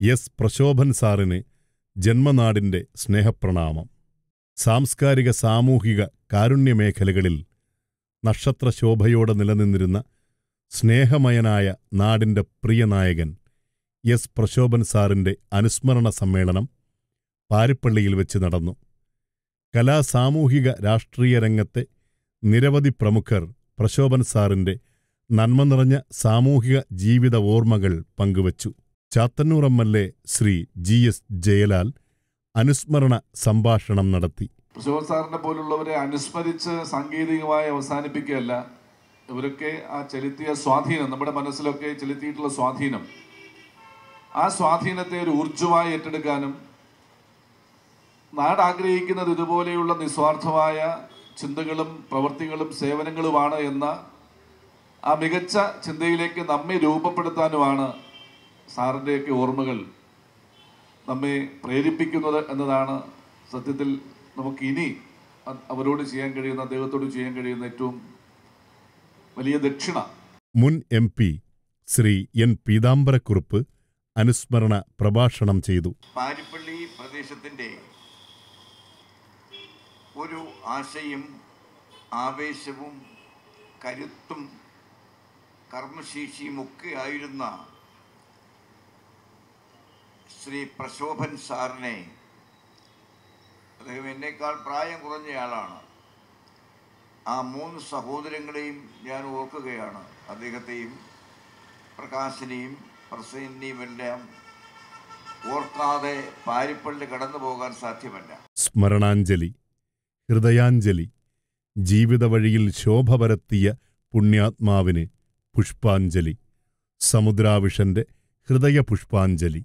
S Prashobhan സാറിന് ജന്മനാടിന്റെ സ്നേഹപ്രണാമം. സാംസ്കാരിക സാമൂഹിക കാരുണ്യമേഖലകളിൽ നക്ഷത്രശോഭയോടെ നിലനിന്നിരുന്ന സ്നേഹമയനായ നാടിന്റെ പ്രിയ നായകൻ എസ് പ്രശോഭൻ സാറിന്റെ അനുസ്മരണ സമ്മേളനം പാരിപ്പള്ളിയിൽ വെച്ച് നടന്നു. കലാ സാമൂഹിക രാഷ്ട്രീയ രംഗത്തെ നിരവധി പ്രമുഖർ പ്രശോഭൻ സാറിന്റെ നന്മ നിറഞ്ഞ സാമൂഹിക ജീവിത ഓർമ്മകൾ പങ്കുവച്ചു. Chathannur M L A Shri G S Jayalal അനുസ്മരണ സംഭാഷണം നടത്തി. പ്രശോഭ സാറിനെ പോലുള്ളവരെ അനുസ്മരിച്ച് സാങ്കേതികമായി അവസാനിപ്പിക്കുകയല്ല ഇവരൊക്കെ ആ ചെലുത്തിയ സ്വാധീനം നമ്മുടെ മനസ്സിലൊക്കെ ചെലുത്തിയിട്ടുള്ള സ്വാധീനം ആ സ്വാധീനത്തെ ഒരു ഊർജമായി ഏറ്റെടുക്കാനും നാട് ആഗ്രഹിക്കുന്നത് ഇതുപോലെയുള്ള നിസ്വാർത്ഥമായ ചിന്തകളും പ്രവൃത്തികളും സേവനങ്ങളുമാണ് എന്ന ആ മികച്ച ചിന്തയിലേക്ക് നമ്മെ രൂപപ്പെടുത്താനുമാണ് സാറിന്റെയൊക്കെ ഓർമ്മകൾ നമ്മെ പ്രേരിപ്പിക്കുന്നത് എന്നതാണ് സത്യത്തിൽ നമുക്ക് ഇനി അവരോട് ചെയ്യാൻ കഴിയുന്ന അദ്ദേഹത്തോട് ചെയ്യാൻ കഴിയുന്ന ഏറ്റവും വലിയ ദക്ഷിണ. മുൻ M P Shri N Peethambarakurup അനുസ്മരണ പ്രഭാഷണം ചെയ്തു. പാരിപ്പള്ളി പ്രദേശത്തിന്റെ ഒരു ആശയും ആവേശവും കരുത്തും കർമ്മശേഷിയും ഒക്കെ ആയിരുന്ന ശ്രീ പ്രശോഭൻ സാറിനെ. അദ്ദേഹം എന്നേക്കാൾ പ്രായം കുറഞ്ഞയാളാണ് ആ മൂന്ന് സഹോദരങ്ങളെയും ഞാൻ ഓർക്കുകയാണ്. അദ്ദേഹത്തെയും പ്രകാശിനെയും പ്രസേനെയും എല്ലാം ഓർക്കാതെ പാരിപ്പള്ളി കടന്നു പോകാൻ സാധ്യമല്ല. സ്മരണാഞ്ജലി ഹൃദയാഞ്ജലി ജീവിത വഴിയിൽ ശോഭ പരത്തിയ പുണ്യാത്മാവിന് പുഷ്പാഞ്ജലി സമുദ്രാവിഷന്റെ ഹൃദയ പുഷ്പാഞ്ജലി